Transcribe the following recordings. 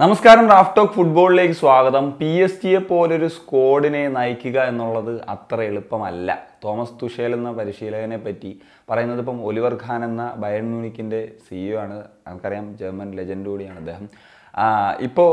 നമസ്കാരം Raf talk ഫുട്ബോളിലേക്ക് സ്വാഗതം. പി എസ് ടിയെ പോലൊരു സ്ക്വാഡിനെ നയിക്കുക എന്നുള്ളത് അത്ര എളുപ്പമല്ല. തോമസ് തുഷേൽ എന്ന പരിശീലകനെ പറ്റി പറയുന്നത് ഇപ്പം ഒലിവർ ഖാൻ എന്ന ബയൺ മ്യൂണിക്കിന്റെ സിഇഒ ആണ്. നമുക്കറിയാം ജർമ്മൻ ലെജൻഡ് കൂടിയാണ് അദ്ദേഹം. ഇപ്പോൾ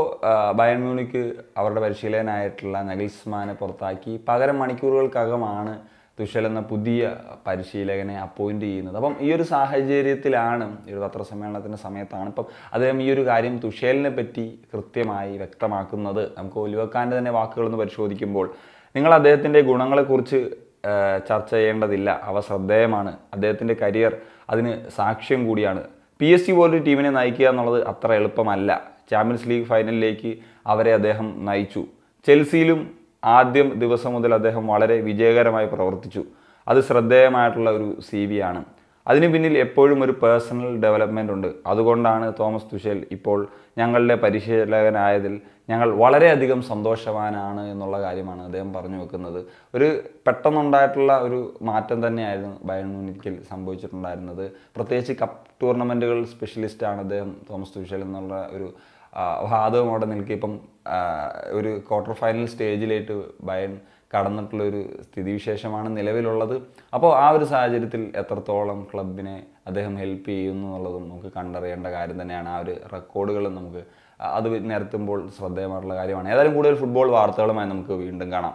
ബയൺ മ്യൂണിക്ക് അവരുടെ പരിശീലകനായിട്ടുള്ള നഗിൽസ്മാനെ പുറത്താക്കി. പകരം മണിക്കൂറുകൾക്കകമാണ് തുഷൽ എന്ന പുതിയ പരിശീലകനെ അപ്പോയിന്റ് ചെയ്യുന്നത്. അപ്പം ഈ ഒരു സാഹചര്യത്തിലാണ് ഈ ഒരു പത്രസമ്മേളനത്തിന്റെ സമയത്താണ് ഇപ്പം അദ്ദേഹം ഈ ഒരു കാര്യം തുഷേലിനെ പറ്റി കൃത്യമായി വ്യക്തമാക്കുന്നത്. നമുക്ക് ഒലിവക്കാന്റെ തന്നെ വാക്കുകളൊന്ന് പരിശോധിക്കുമ്പോൾ നിങ്ങൾ അദ്ദേഹത്തിന്റെ ഗുണങ്ങളെക്കുറിച്ച് ചർച്ച ചെയ്യേണ്ടതില്ല. അവ ശ്രദ്ധേയമാണ്. അദ്ദേഹത്തിന്റെ കരിയർ അതിന് സാക്ഷ്യം കൂടിയാണ്. പി എസ് സി പോലൊരു ടീമിനെ നയിക്കുക എന്നുള്ളത് അത്ര എളുപ്പമല്ല. ചാമ്പ്യൻസ് ലീഗ് ഫൈനലിലേക്ക് അവരെ അദ്ദേഹം നയിച്ചു. ചെൽസിയിലും ആദ്യം ദിവസം മുതൽ അദ്ദേഹം വളരെ വിജയകരമായി പ്രവർത്തിച്ചു. അത് ശ്രദ്ധേയമായിട്ടുള്ള ഒരു സി വി ആണ്. അതിന് പിന്നിൽ എപ്പോഴും ഒരു പേഴ്സണൽ ഡെവലപ്മെന്റ് ഉണ്ട്. അതുകൊണ്ടാണ് തോമസ് തുഷേൽ ഇപ്പോൾ ഞങ്ങളുടെ പരിശീലകനായതിൽ ഞങ്ങൾ വളരെയധികം സന്തോഷവാനാണ് എന്നുള്ള കാര്യമാണ് അദ്ദേഹം പറഞ്ഞു വെക്കുന്നത്. ഒരു പെട്ടെന്നുണ്ടായിട്ടുള്ള ഒരു മാറ്റം തന്നെയായിരുന്നു ബയൺ മ്യൂണിക്കിൽ സംഭവിച്ചിട്ടുണ്ടായിരുന്നത്. പ്രത്യേകിച്ച് കപ്പ് ടൂർണമെന്റുകൾ സ്പെഷ്യലിസ്റ്റാണ് അദ്ദേഹം തോമസ് തുഷേൽ എന്നുള്ള ഒരു ആ, വാദവും അവിടെ നിൽക്കുക ഇപ്പം ഒരു ക്വാർട്ടർ ഫൈനൽ സ്റ്റേജിലേക്ക് ബയൺ കടന്നിട്ടുള്ളൊരു സ്ഥിതിവിശേഷമാണ് നിലവിലുള്ളത്. അപ്പോൾ ആ ഒരു സാഹചര്യത്തിൽ എത്രത്തോളം ക്ലബിനെ അദ്ദേഹം ഹെൽപ്പ് ചെയ്യുന്നു എന്നുള്ളതും നമുക്ക് കണ്ടറിയേണ്ട കാര്യം തന്നെയാണ്. ആ ഒരു റെക്കോർഡുകൾ നമുക്ക് അത് നിരത്തുമ്പോൾ ശ്രദ്ധേയമായിട്ടുള്ള കാര്യമാണ്. ഏതായാലും കൂടുതൽ ഫുട്ബോൾ വാർത്തകളുമായി നമുക്ക് വീണ്ടും കാണാം.